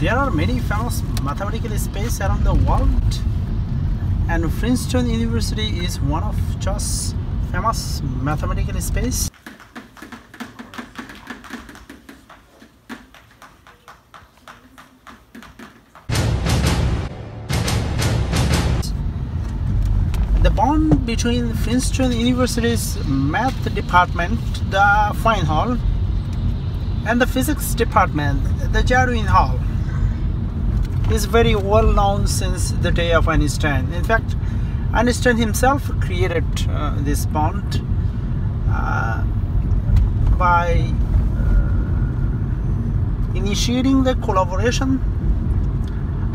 There are many famous mathematical space around the world and Princeton University is one of just famous mathematical space. The bond between Princeton University's math department, the Fine Hall, and the physics department, the Jadwin Hall, is very well known since the day of Einstein. In fact, Einstein himself created uh, this bond uh, by uh, initiating the collaboration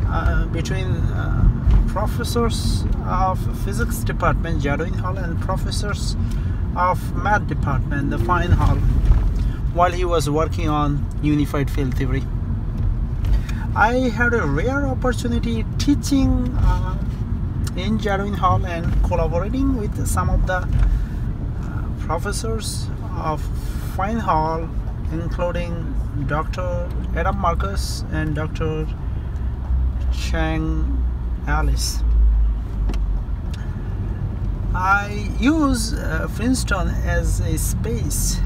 uh, between uh, professors of physics department, Jadwin Hall, and professors of math department, the Fine Hall, while he was working on unified field theory. I had a rare opportunity teaching uh, in Jadwin Hall and collaborating with some of the uh, professors of Fine Hall, including Dr. Adam Marcus and Dr. Chang Alice. I use uh, Princeton as a space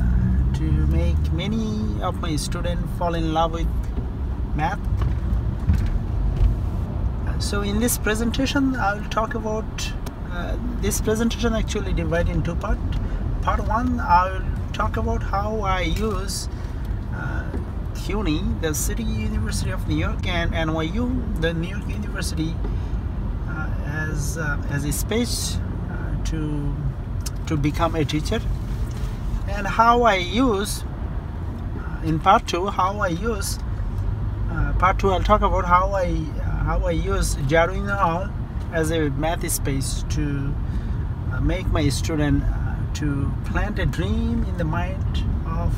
uh, to make many of my students fall in love with math. So in this presentation, I will talk about uh, this presentation actually divided into part. Part one, I will talk about how I use uh, CUNY, the City University of New York, and NYU, the New York University, uh, as uh, as a space uh, to to become a teacher, and how I use uh, in part two how I use uh, part two I'll talk about how I how I use Jadwin as a math space to uh, make my student uh, to plant a dream in the mind of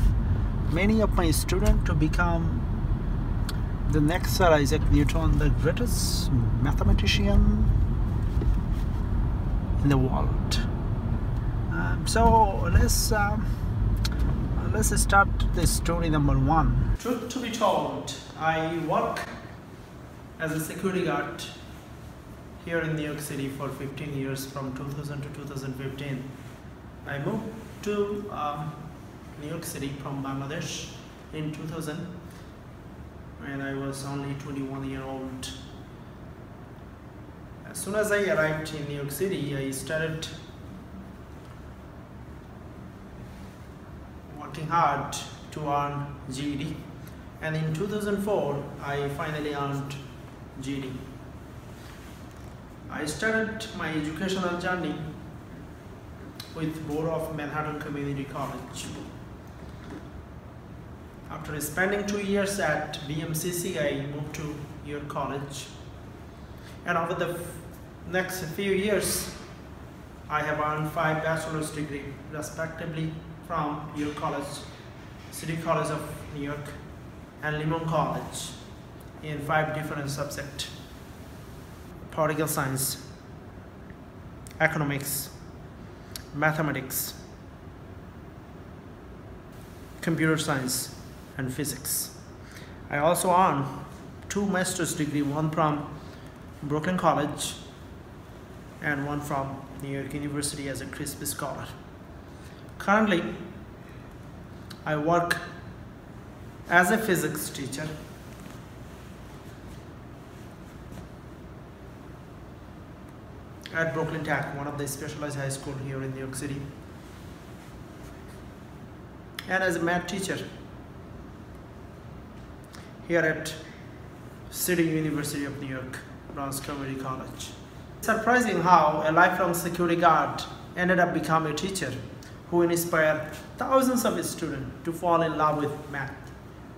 many of my students to become the next Sir Isaac Newton, the greatest mathematician in the world. Um, so let's um, let's start the story number one. Truth to be told, I work as a security guard here in New York City for 15 years from 2000 to 2015. I moved to um, New York City from Bangladesh in 2000 when I was only 21 year old. As soon as I arrived in New York City, I started working hard to earn GED and in 2004 I finally earned GED. I started my educational journey with Borough of Manhattan Community College. After spending two years at BMCC, I moved to York College. And over the next few years, I have earned five bachelor's degree, respectively from York College, City College of New York, and Lehman College in five different subjects. Political science, economics, mathematics, computer science, and physics. I also earned two master's degree, one from Brooklyn College and one from New York University as a CRISP scholar. Currently, I work as a physics teacher at Brooklyn Tech, one of the specialized high school here in New York City. And as a math teacher here at City University of New York, Bronx Community College. Surprising how a lifelong security guard ended up becoming a teacher who inspired thousands of students to fall in love with math,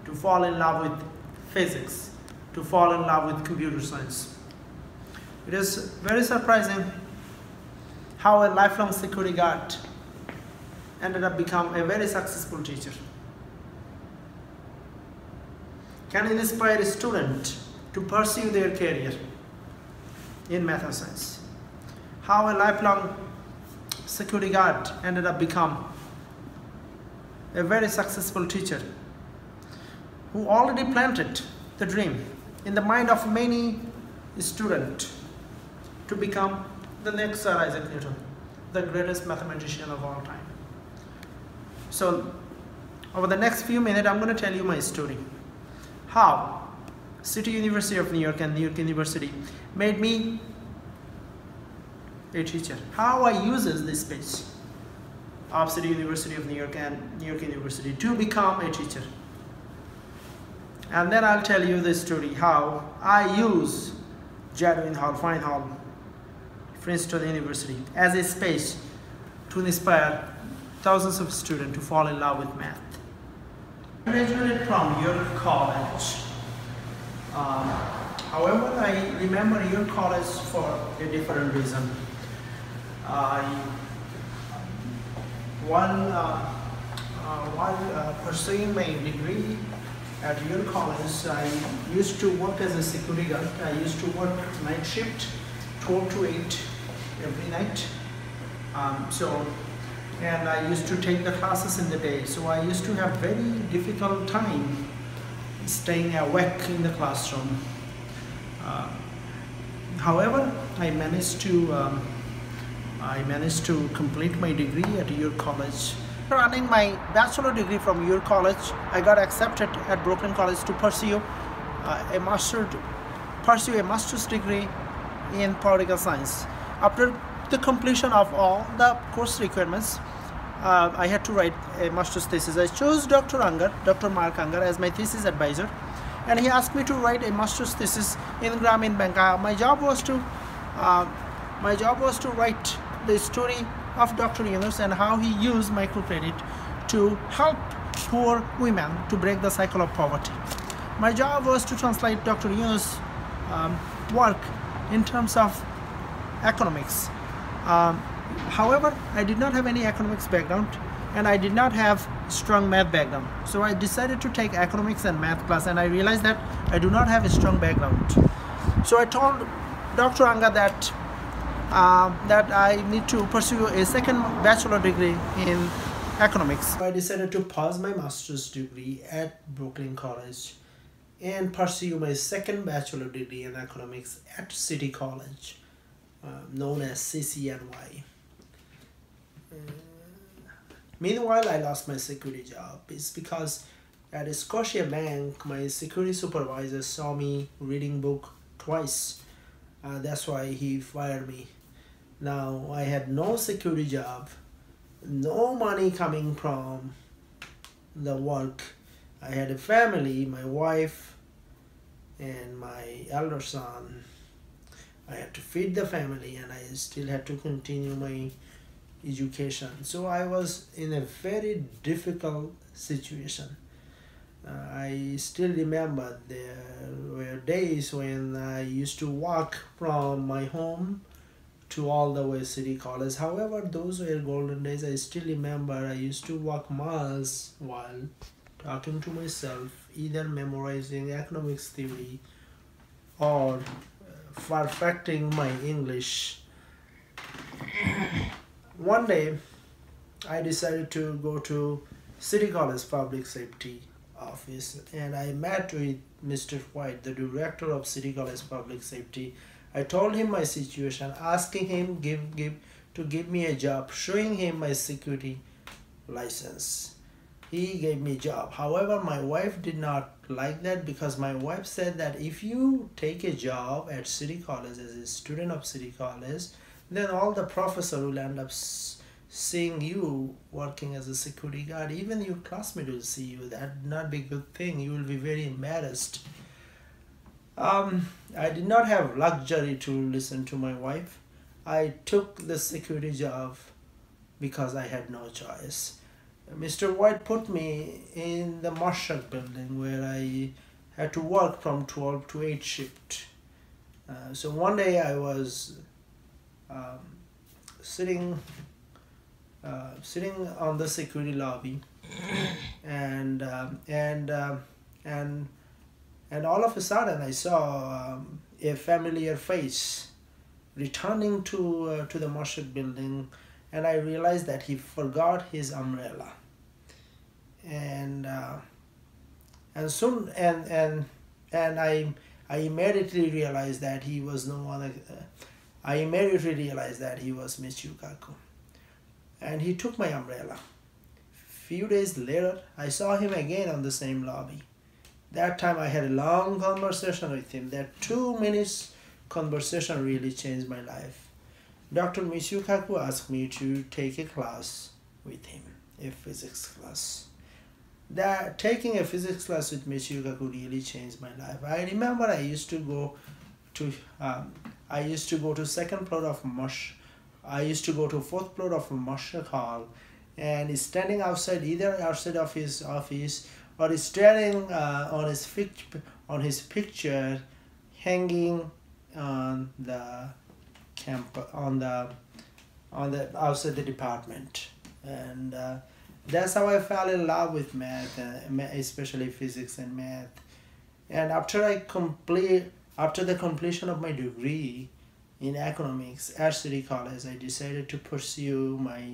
to fall in love with physics, to fall in love with computer science. It is very surprising how a lifelong security guard ended up become a very successful teacher. Can inspire a student to pursue their career in math and science. How a lifelong security guard ended up become a very successful teacher who already planted the dream in the mind of many students to become the next Sir Isaac Newton, the greatest mathematician of all time. So over the next few minutes, I'm going to tell you my story. How City University of New York and New York University made me a teacher. How I uses this space of University of New York and New York University to become a teacher. And then I'll tell you the story how I use Jadwin Hall, Fine Hall, Princeton University as a space to inspire thousands of students to fall in love with math. I graduated from York College. Um, however, I remember York College for a different reason. While, uh, uh, while uh, pursuing my degree at York College, I used to work as a security guard. I used to work night shift, 12 to 8 every night. Um, so and I used to take the classes in the day. So I used to have very difficult time staying awake in the classroom. Uh, however, I managed to um, I managed to complete my degree at York College. Running my bachelor degree from York College, I got accepted at Brooklyn College to pursue uh, a master pursue a master's degree in political science. After the completion of all the course requirements, uh, I had to write a master's thesis. I chose Dr. Unger, Dr. Mark Unger as my thesis advisor and he asked me to write a master's thesis in Grameen Bank. Uh, my job was to uh, my job was to write the story of Dr. Yunus and how he used microcredit to help poor women to break the cycle of poverty. My job was to translate Dr. Yunus' um, work in terms of economics. Um, however, I did not have any economics background and I did not have strong math background. So I decided to take economics and math class and I realized that I do not have a strong background. So I told Dr. Unger that uh, that I need to pursue a second bachelor degree in economics. I decided to pause my master's degree at Brooklyn College and pursue my second bachelor degree in economics at City College, uh, known as CCNY. Uh, meanwhile, I lost my security job. It's because at Scotia Bank, my security supervisor saw me reading book twice. Uh, that's why he fired me. Now I had no security job, no money coming from the work. I had a family, my wife and my elder son. I had to feed the family and I still had to continue my education. So I was in a very difficult situation. Uh, I still remember there were days when I used to walk from my home to all the way city college. However those were golden days. I still remember i used to walk miles while talking to myself either memorizing economics theory or uh, perfecting my english. One day i decided to go to city college public safety office and i met with mr white the director of city college public safety I told him my situation, asking him give give to give me a job, showing him my security license. He gave me a job. However, my wife did not like that because my wife said that if you take a job at City College as a student of City College, then all the professor will end up seeing you working as a security guard. Even your classmate will see you. That not be good thing. You will be very embarrassed. Um, I did not have luxury to listen to my wife. I took the security job because I had no choice. Mr. White put me in the Marshak building where I had to work from 12 to 8 shift. Uh, so one day I was um, sitting uh, sitting on the security lobby and um, and um, and and all of a sudden I saw um, a familiar face returning to uh, to the Marshak building and I realized that he forgot his umbrella and uh, and soon and and and I I immediately realized that he was no one. Uh, I immediately realized that he was Michio Kaku, and he took my umbrella. Few days later, I saw him again on the same lobby. That time I had a long conversation with him. That two minutes conversation really changed my life. Dr. Michio asked me to take a class with him, a physics class that taking a physics class with Michio really changed my life. I remember I used to go to um, I used to go to second floor of Mush. I used to go to fourth floor of Marshak Hall, and standing outside either outside of his office or staring uh, on his on his picture hanging on the camp on the on the outside the department and. Uh, that's how I fell in love with math, uh, especially physics and math. And after I complete, after the completion of my degree in economics at City College, I decided to pursue my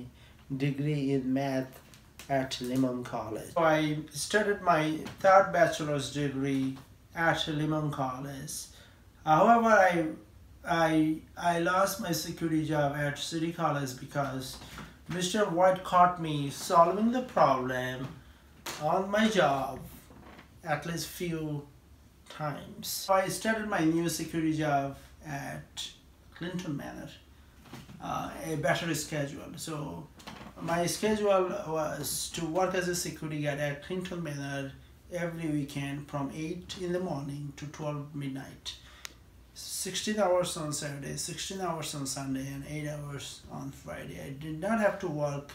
degree in math at Lehman College. So I started my third bachelor's degree at Lehman College. However, I I I lost my security job at City College because Mr. White caught me solving the problem on my job at least few times. So I started my new security job at Clinton Manor, uh, a better schedule. So my schedule uh, was to work as a security guard at Clinton Manor every weekend from 8 in the morning to 12 midnight. 16 hours on Saturday, 16 hours on Sunday, and 8 hours on Friday. I did not have to work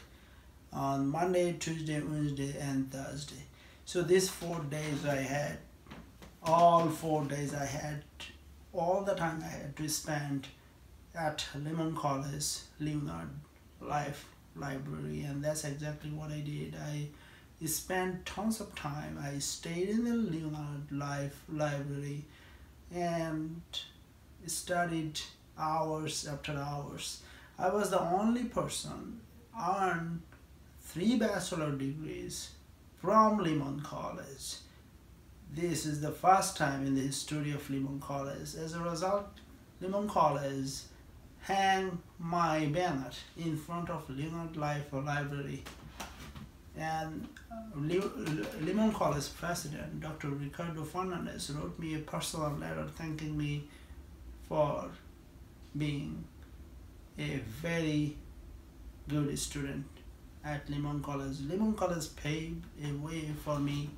on Monday, Tuesday, Wednesday, and Thursday. So these four days I had, all four days I had, all the time I had to spend at Lehman College, Leonard Lief Library, and that's exactly what I did. I spent tons of time. I stayed in the Leonard Lief Library and studied hours after hours. I was the only person on three bachelor degrees from Lehman College. This is the first time in the history of Lehman College. As a result, Lehman College hang my banner in front of Leonard Lief Library. And uh, Lehman College president, Dr. Ricardo Fernandez, wrote me a personal letter thanking me for being a very good student at Lehman College. Lehman College paved a way for me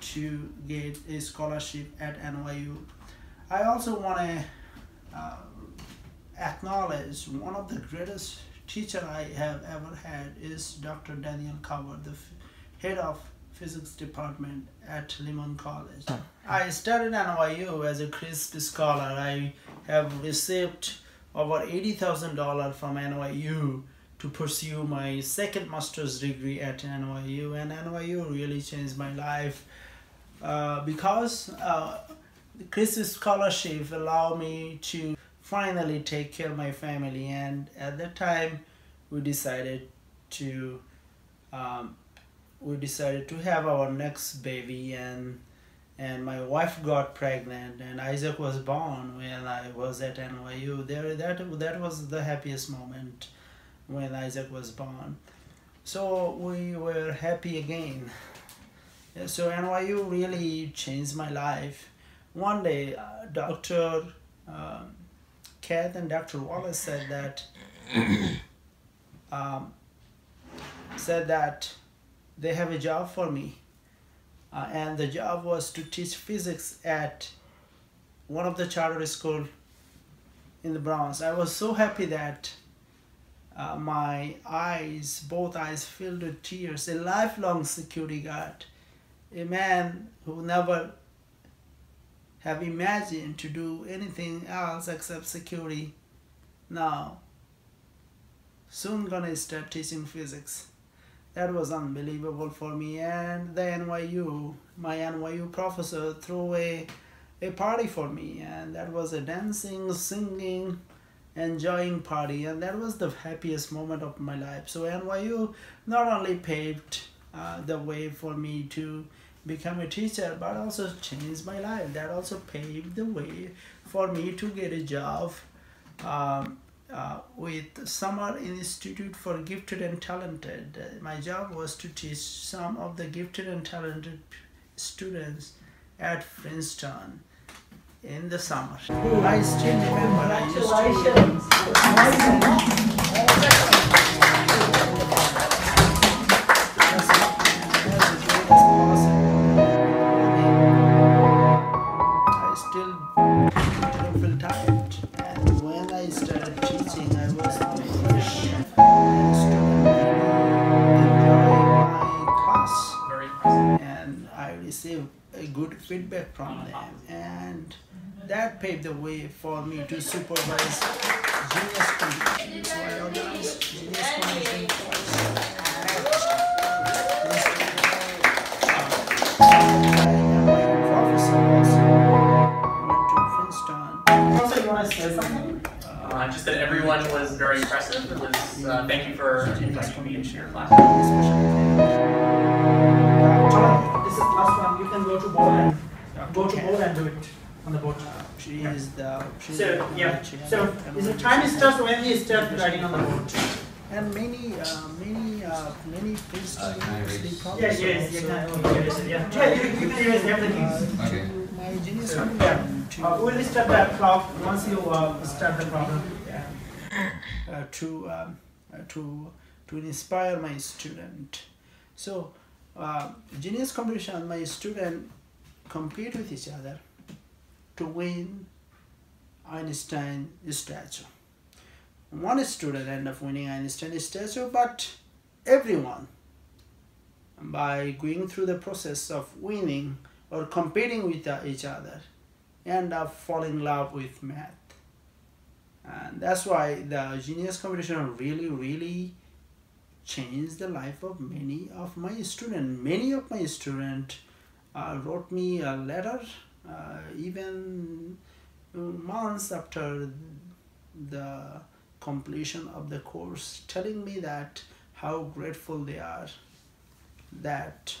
to get a scholarship at NYU. I also want to uh, acknowledge one of the greatest teacher I have ever had is Dr. Daniel Cover, the head of physics department at Lehman College. I studied at NYU as a CRISP scholar. I have received over $80,000 from NYU to pursue my second master's degree at NYU and NYU really changed my life uh, because uh, CRISP scholarship allowed me to finally take care of my family and at that time we decided to um, we decided to have our next baby and and my wife got pregnant and Isaac was born when I was at NYU. There that that was the happiest moment when Isaac was born. So we were happy again. So NYU really changed my life. One day, uh, Dr. Uh, And Dr. Wallace said that um, said that they have a job for me. Uh, and the job was to teach physics at one of the charter school in the Bronx. I was so happy that uh, my eyes, both eyes filled with tears. A lifelong security guard, a man who never have imagined to do anything else except security. Now, soon gonna start teaching physics. That was unbelievable for me and the NYU my NYU professor threw a a party for me and that was a dancing singing enjoying party and that was the happiest moment of my life. So NYU not only paved uh, the way for me to become a teacher, but also changed my life. That also paved the way for me to get a job um, uh, with Summer Institute for Gifted and Talented. My job was to teach some of the gifted and talented students at Princeton in the summer. I still remember I used to from them. And that paved the way for me to supervise Genius Competition. So I organized Genius Competition course at my professor also went to Princeton. Also, you want to say something? Uh, just that everyone was very impressive. It was, uh, thank you for inviting me into your class. Is the. She So yeah. So is the one time is- starts when you start writing on the board. And many, uh, many, uh, many Princeton University Yes, professors. yes, you can. also, erase Yeah, yeah. You, you can erase everything. uh, Okay. My genius So, yeah. Uh, to, we'll start the clock once you uh, start the problem. Yeah. uh, to, um, uh, to, to inspire my student. So, uh, genius competition, my student compete with each other to win Einstein statue. One student end up winning Einstein statue, but everyone, by going through the process of winning or competing with each other, end up falling in love with math. And that's why the genius competition really, really changed the life of many of my students. Many of my students uh, wrote me a letter, uh, even months after the completion of the course, telling me that how grateful they are that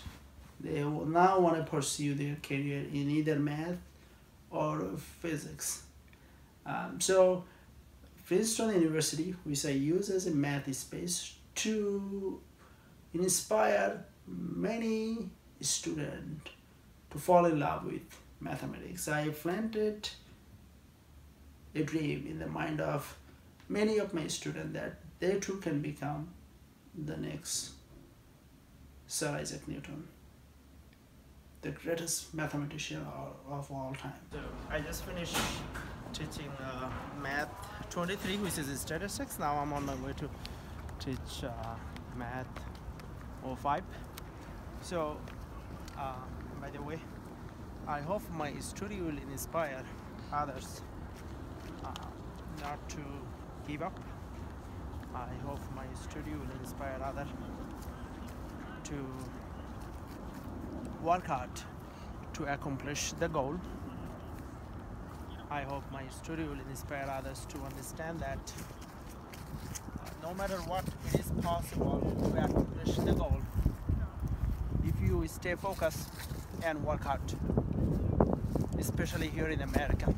they will now want to pursue their career in either math or physics. Um, so, Princeton University, which I use as a math space to inspire many students to fall in love with mathematics. I planted a dream in the mind of many of my students that they too can become the next Sir Isaac Newton, the greatest mathematician of, all time. So I just finished teaching uh, math 23, which is statistics. Now I'm on my way to teach uh, math 05. So, uh, by the way, I hope my story will inspire others uh, not to give up. I hope my story will inspire others to work hard to accomplish the goal. I hope my story will inspire others to understand that uh, no matter what, it is possible to accomplish the goal if you stay focused and work hard, especially here in America.